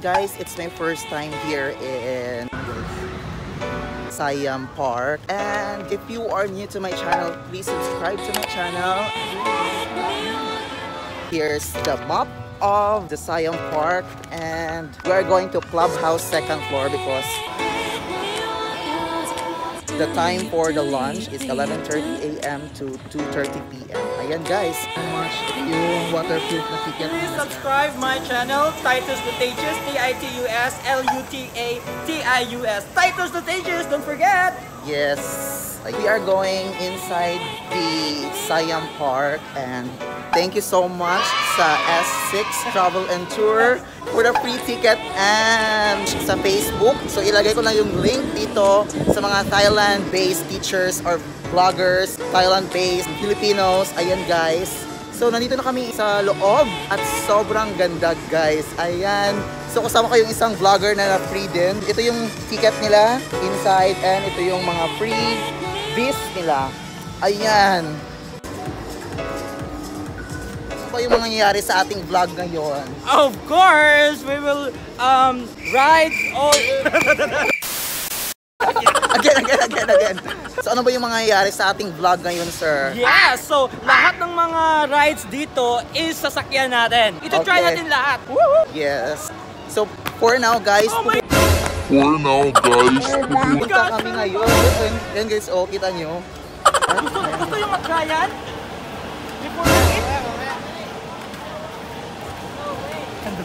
Guys, it's my first time here in Siam Park. And if you are new to my channel, please subscribe to my channel. Here's the map of the Siam Park and we're going to Clubhouse second floor because the time for the lunch is 11.30 a.m. to 2.30 p.m. Ayan guys. much yung waterproof na ticket Please subscribe my channel, Titus Lutacious, T-I-T-U-S, L-U-T-A-T-I-U-S. Titus Lutacious, don't forget! Yes, we are going inside the Siam Park and thank you so much sa S6 Travel and Tour for the free ticket and sa Facebook. So ilagay ko lang yung link dito sa mga Thailand-based teachers or vloggers, Thailand-based Filipinos. Ayan guys. So nandito na kami sa loob at sobrang ganda guys. Ayan. So kasama ko yung isang vlogger na na-free din. Ito yung ticket nila inside and ito yung mga free vis nila. Ayan. Ano yung mangyayari sa ating vlog ngayon? Of course, we will um, ride all... Again, again, again, again. So ano ba yung mangyayari sa ating vlog ngayon, sir? Yeah, so lahat ng mga rides dito is sasakyan natin. Ito try Okay. natin lahat. Yes. So for now, guys, Oh my For now, guys. pupunta kami ngayon. Ayan guys, oh, kita nyo. Gusto, gusto yung matryan?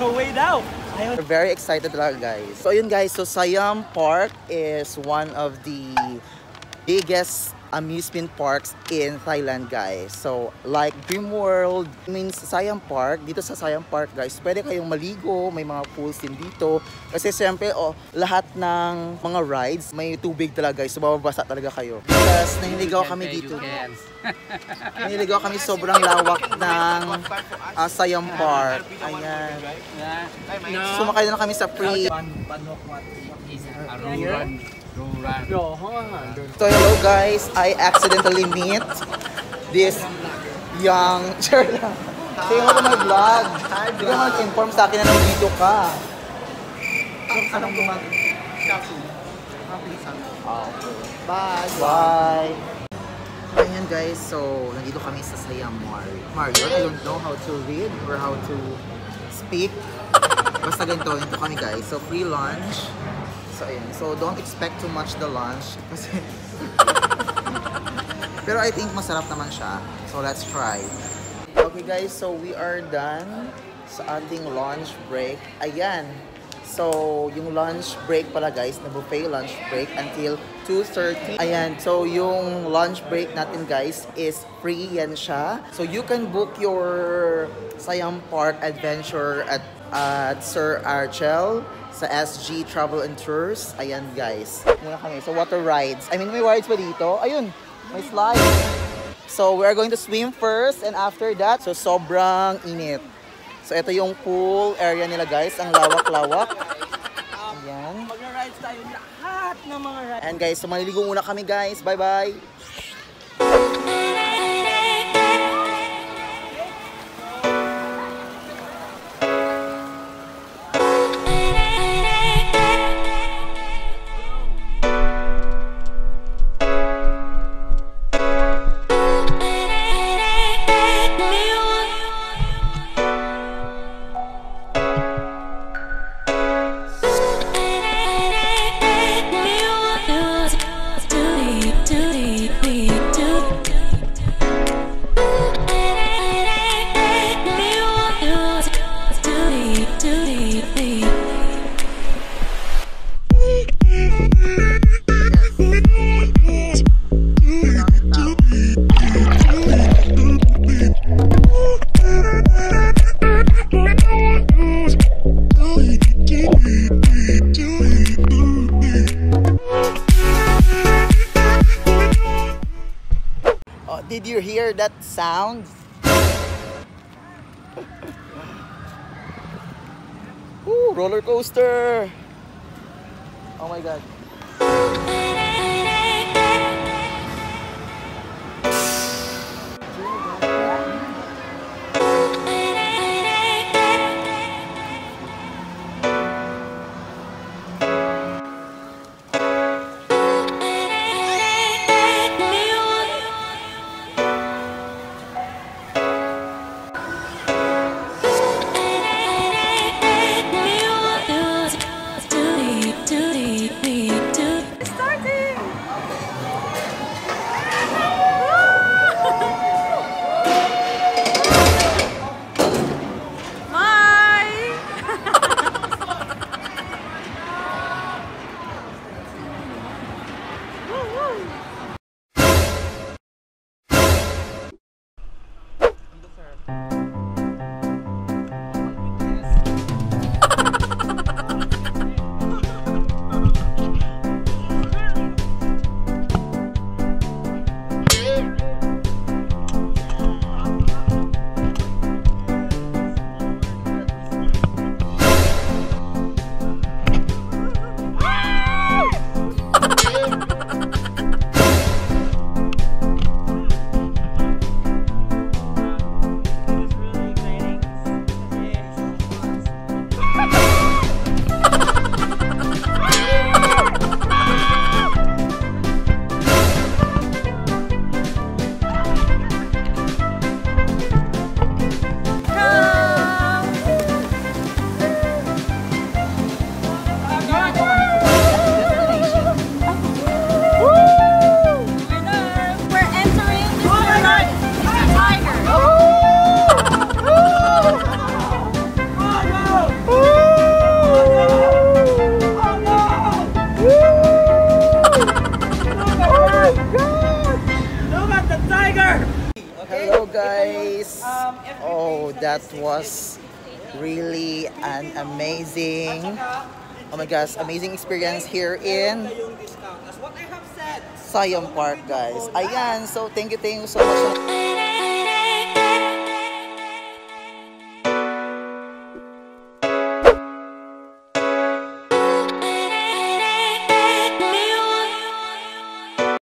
No way daw. Ayaw. We're very excited talaga guys. So ayun guys, so Siam Park is one of the biggest amusement parks in Thailand guys. So like Dream World means Siam Park. Dito sa Siam Park guys, pwede kayong maligo, may mga pools din dito. Kasi siyempre oh, lahat ng mga rides may tubig talaga guys. So bababasa talaga kayo. Plus naniligaw kami dito. Naniligaw kami sobrang lawak ng ah, Siam Park. Ayan. Sumakay na kami sa free So hello guys, I accidentally meet this young Sure lang. Say mo na vlog. Hindi ka mag-inform sa akin na nandito ka. Anong gumag? Bye. Bye. Ayan guys, so nandito kami sa Siam Mario. Mario, I don't know how to read or how to speak. Basta ganito, ganito kami guys. So free lunch. So ayan, so don't expect too much the lunch. Kasi Pero I think masarap naman siya. So let's try. Okay guys, so we are done sa ating lunch break. Ayan. So, yung lunch break pala guys, na buffet lunch break until 2.30. Ayan, so yung lunch break natin guys is free yan siya. So, you can book your Siam Park adventure at, at Sir Archel sa SG Travel and Tours. Ayan guys. Muna kami. So, water rides. I mean, may rides pa dito. Ayun, may slides. So, we are going to swim first and after that, so sobrang init. So, ito yung pool area nila guys. Ang lawak-lawak. Ayan. Magra-rides tayo lahat ng mga rides. And guys, so maliligo muna kami guys. Bye-bye. Did you hear that sound? Ooh, roller coaster. Oh my god. tiger! Hello guys! Oh, that was really an amazing, oh my gosh, amazing experience here in Sayong Park guys. Ayan, so thank you, thank you so much.